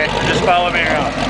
Okay. Just follow me around.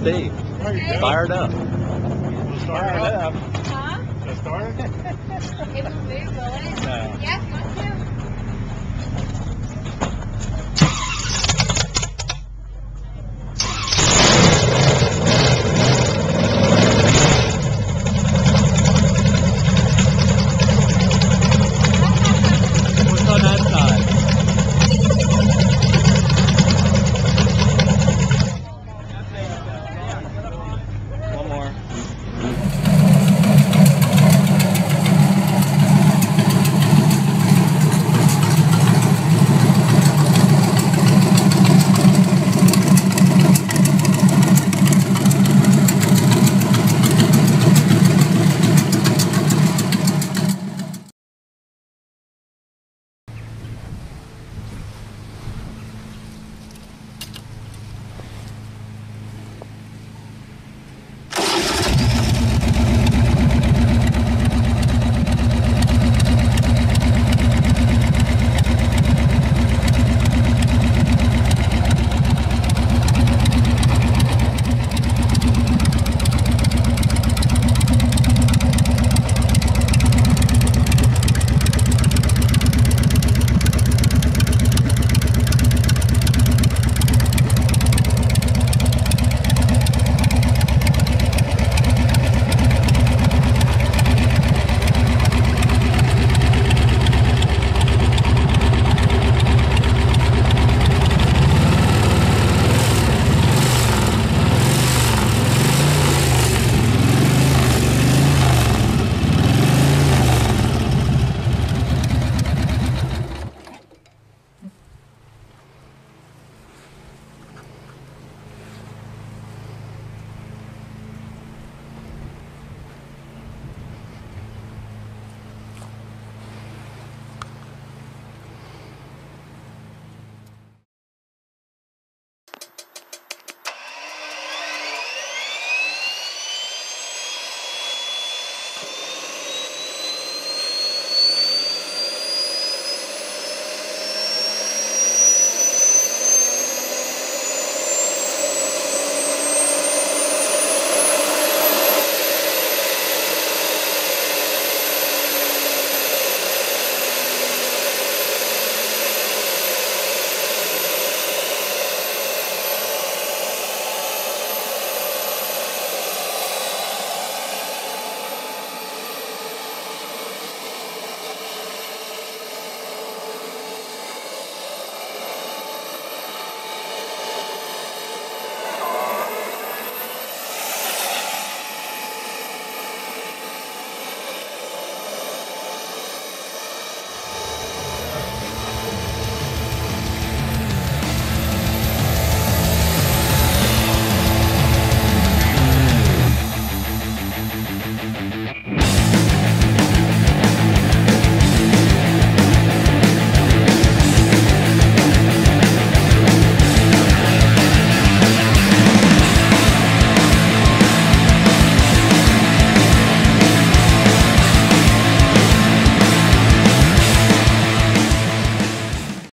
Steve, fired up. Fired up. Huh? Just started? It will move, will it? No. Yeah,